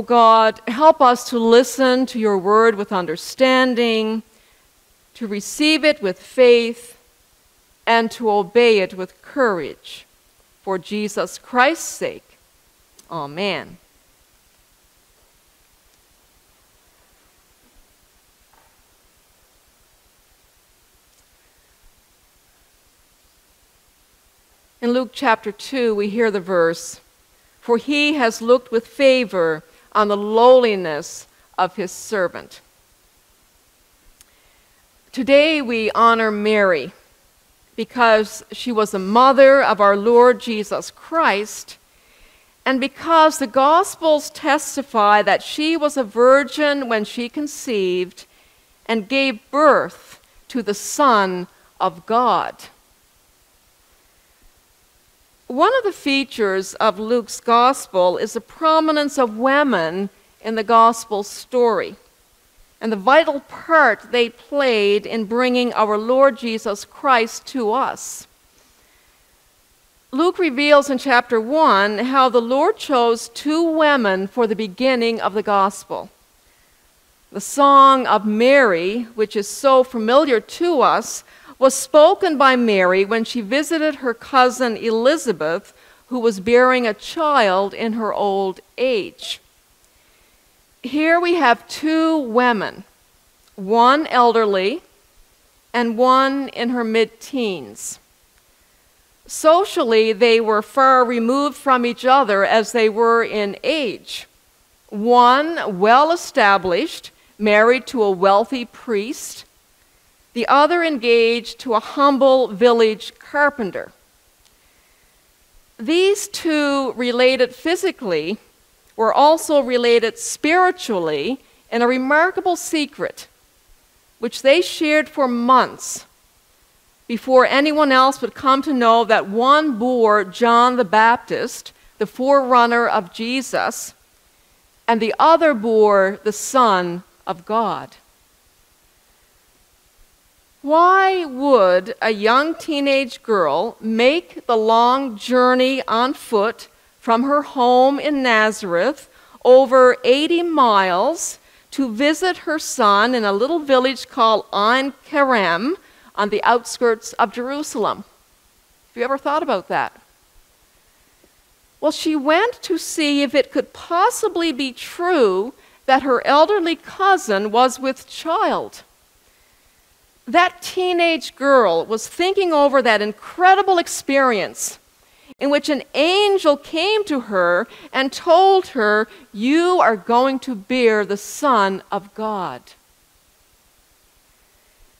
Oh God, help us to listen to your word with understanding, to receive it with faith, and to obey it with courage. For Jesus Christ's sake. Amen. In Luke chapter 2, we hear the verse For he has looked with favor on the lowliness of his servant. Today we honor Mary because she was the mother of our Lord Jesus Christ, and because the Gospels testify that she was a virgin when she conceived and gave birth to the Son of God. One of the features of Luke's gospel is the prominence of women in the gospel story and the vital part they played in bringing our Lord Jesus Christ to us. Luke reveals in chapter 1 how the Lord chose two women for the beginning of the gospel. The song of Mary, which is so familiar to us, was spoken by Mary when she visited her cousin Elizabeth, who was bearing a child in her old age. Here we have two women, one elderly and one in her mid teens. Socially, they were far removed from each other as they were in age. One well established, married to a wealthy priest, the other engaged to a humble village carpenter. These two related physically were also related spiritually in a remarkable secret, which they shared for months before anyone else would come to know that one bore John the Baptist, the forerunner of Jesus, and the other bore the Son of God. Why would a young teenage girl make the long journey on foot from her home in Nazareth over 80 miles to visit her son in a little village called Ein Kerem on the outskirts of Jerusalem? Have you ever thought about that? Well, she went to see if it could possibly be true that her elderly cousin was with child that teenage girl was thinking over that incredible experience in which an angel came to her and told her, You are going to bear the Son of God.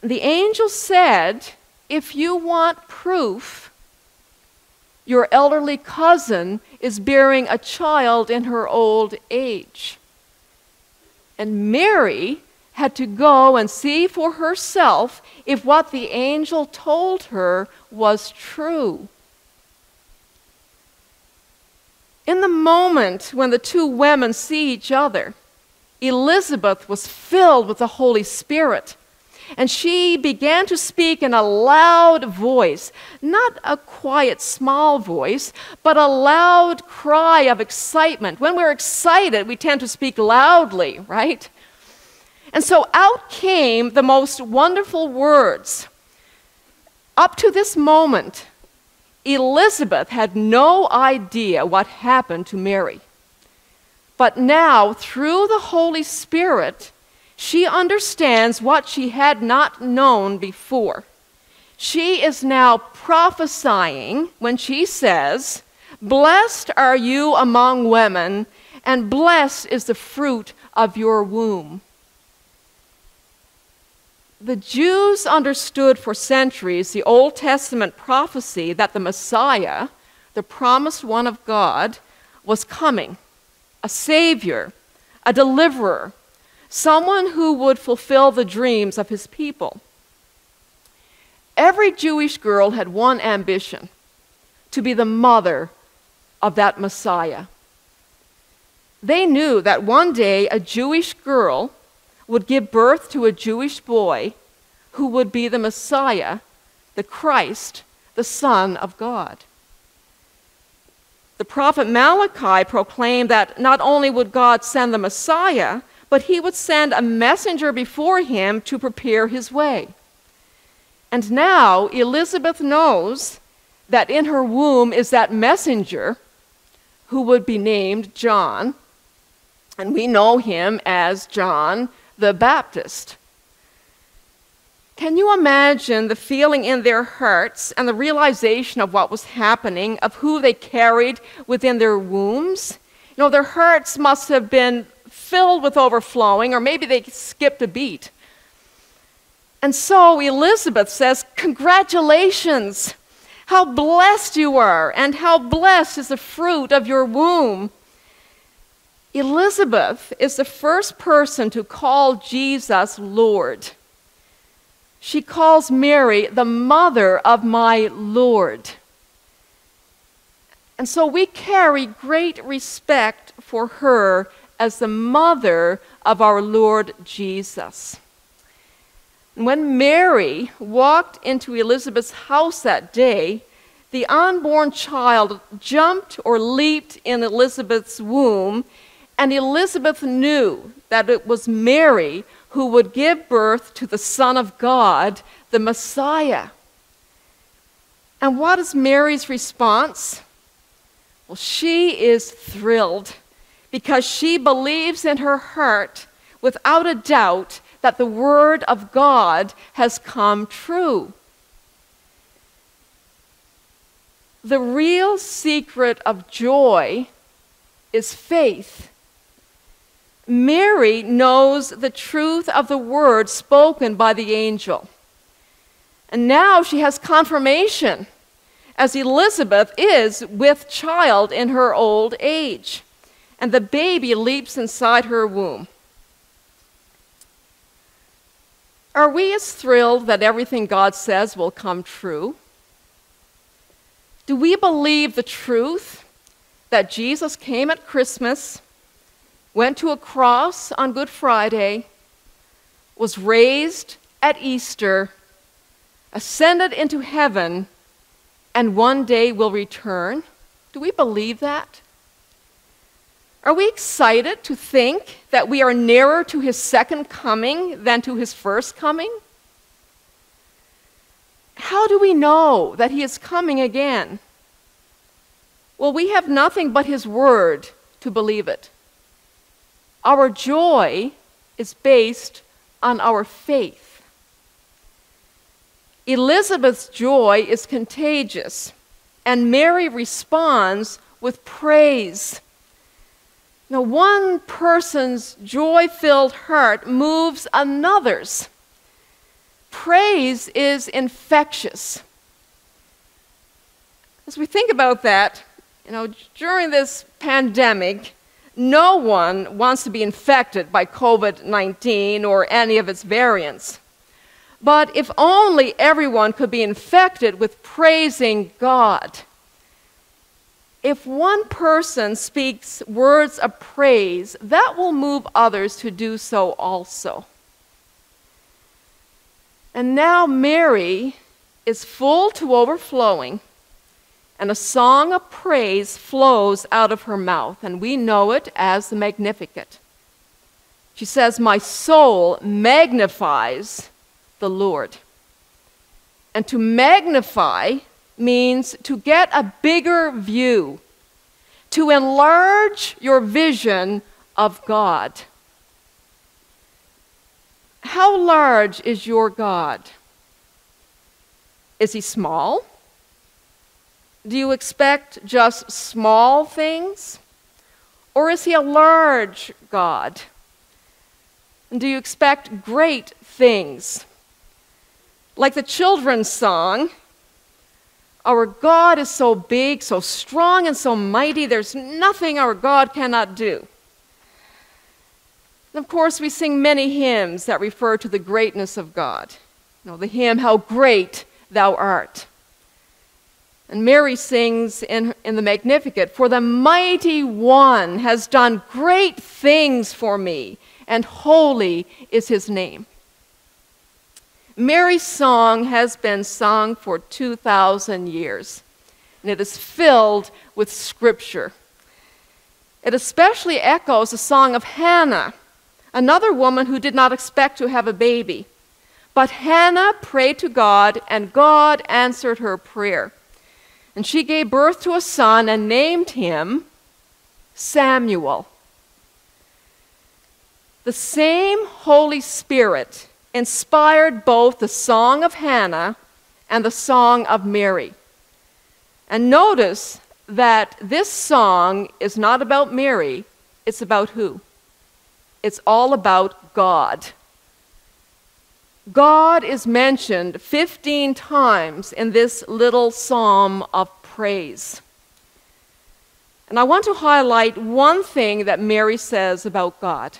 The angel said, If you want proof, your elderly cousin is bearing a child in her old age. And Mary had to go and see for herself if what the angel told her was true. In the moment when the two women see each other, Elizabeth was filled with the Holy Spirit. And she began to speak in a loud voice, not a quiet, small voice, but a loud cry of excitement. When we're excited, we tend to speak loudly, right? And so out came the most wonderful words. Up to this moment, Elizabeth had no idea what happened to Mary. But now, through the Holy Spirit, she understands what she had not known before. She is now prophesying when she says, Blessed are you among women, and blessed is the fruit of your womb the Jews understood for centuries the Old Testament prophecy that the Messiah, the promised one of God, was coming a Savior, a deliverer, someone who would fulfill the dreams of his people. Every Jewish girl had one ambition to be the mother of that Messiah. They knew that one day a Jewish girl would give birth to a Jewish boy who would be the Messiah, the Christ, the Son of God. The prophet Malachi proclaimed that not only would God send the Messiah, but he would send a messenger before him to prepare his way. And now Elizabeth knows that in her womb is that messenger who would be named John, and we know him as John the Baptist. Can you imagine the feeling in their hearts and the realization of what was happening, of who they carried within their wombs? You know, their hearts must have been filled with overflowing, or maybe they skipped a beat. And so Elizabeth says, Congratulations! How blessed you are, and how blessed is the fruit of your womb. Elizabeth is the first person to call Jesus Lord. She calls Mary the mother of my Lord. And so we carry great respect for her as the mother of our Lord Jesus. When Mary walked into Elizabeth's house that day, the unborn child jumped or leaped in Elizabeth's womb, and Elizabeth knew that it was Mary who would give birth to the Son of God, the Messiah. And what is Mary's response? Well, she is thrilled because she believes in her heart, without a doubt, that the Word of God has come true. The real secret of joy is faith. Mary knows the truth of the word spoken by the angel. And now she has confirmation, as Elizabeth is with child in her old age. And the baby leaps inside her womb. Are we as thrilled that everything God says will come true? Do we believe the truth that Jesus came at Christmas, went to a cross on Good Friday, was raised at Easter, ascended into heaven, and one day will return? Do we believe that? Are we excited to think that we are nearer to his second coming than to his first coming? How do we know that he is coming again? Well, we have nothing but his word to believe it. Our joy is based on our faith. Elizabeth's joy is contagious, and Mary responds with praise now, one person's joy filled heart moves another's. Praise is infectious. As we think about that, you know, during this pandemic, no one wants to be infected by COVID 19 or any of its variants. But if only everyone could be infected with praising God if one person speaks words of praise, that will move others to do so also. And now Mary is full to overflowing, and a song of praise flows out of her mouth, and we know it as the Magnificat. She says, My soul magnifies the Lord. And to magnify means to get a bigger view, to enlarge your vision of God. How large is your God? Is he small? Do you expect just small things? Or is he a large God? And do you expect great things? Like the children's song, our God is so big, so strong, and so mighty, there's nothing our God cannot do. And of course, we sing many hymns that refer to the greatness of God. You know, the hymn, How Great Thou Art. And Mary sings in, in the Magnificat, For the mighty one has done great things for me, and holy is his name. Mary's song has been sung for 2,000 years, and it is filled with Scripture. It especially echoes the song of Hannah, another woman who did not expect to have a baby. But Hannah prayed to God, and God answered her prayer. And she gave birth to a son and named him Samuel. The same Holy Spirit inspired both the song of Hannah and the song of Mary. And notice that this song is not about Mary, it's about who? It's all about God. God is mentioned 15 times in this little psalm of praise. And I want to highlight one thing that Mary says about God.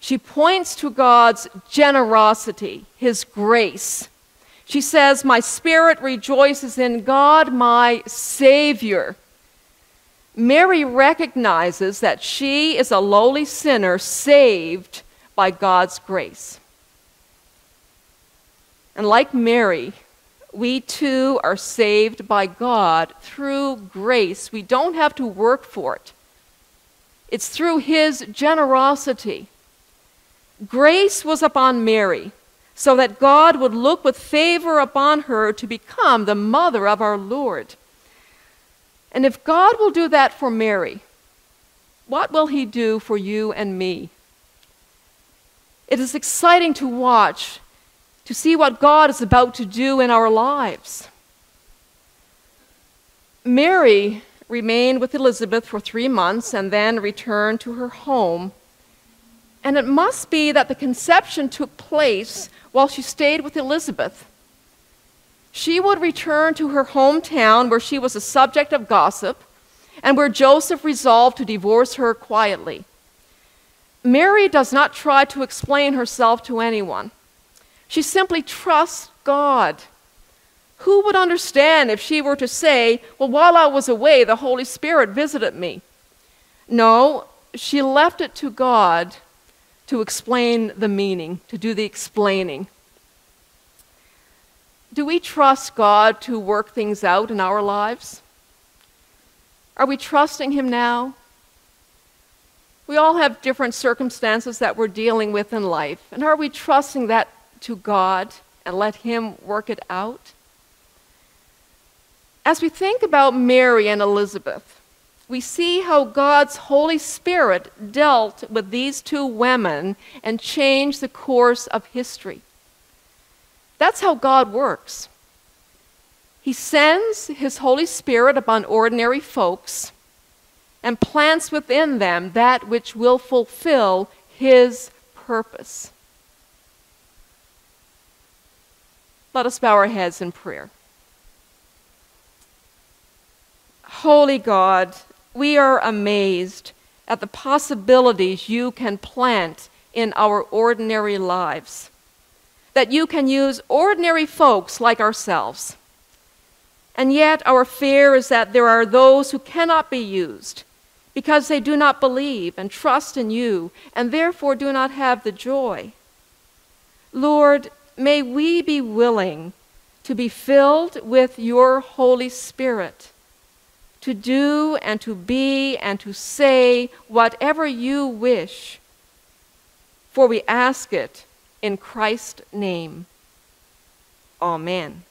She points to God's generosity, His grace. She says, My spirit rejoices in God, my Savior. Mary recognizes that she is a lowly sinner saved by God's grace. And like Mary, we too are saved by God through grace. We don't have to work for it, it's through His generosity. Grace was upon Mary so that God would look with favor upon her to become the mother of our Lord. And if God will do that for Mary, what will He do for you and me? It is exciting to watch to see what God is about to do in our lives. Mary remained with Elizabeth for three months and then returned to her home. And it must be that the conception took place while she stayed with Elizabeth. She would return to her hometown where she was a subject of gossip and where Joseph resolved to divorce her quietly. Mary does not try to explain herself to anyone. She simply trusts God. Who would understand if she were to say, Well, while I was away, the Holy Spirit visited me? No, she left it to God to explain the meaning, to do the explaining. Do we trust God to work things out in our lives? Are we trusting Him now? We all have different circumstances that we're dealing with in life. And are we trusting that to God and let Him work it out? As we think about Mary and Elizabeth, we see how God's Holy Spirit dealt with these two women and changed the course of history. That's how God works. He sends His Holy Spirit upon ordinary folks and plants within them that which will fulfill His purpose. Let us bow our heads in prayer. Holy God, we are amazed at the possibilities you can plant in our ordinary lives. That you can use ordinary folks like ourselves. And yet, our fear is that there are those who cannot be used because they do not believe and trust in you and therefore do not have the joy. Lord, may we be willing to be filled with your Holy Spirit, to do and to be and to say whatever you wish. For we ask it in Christ's name. Amen.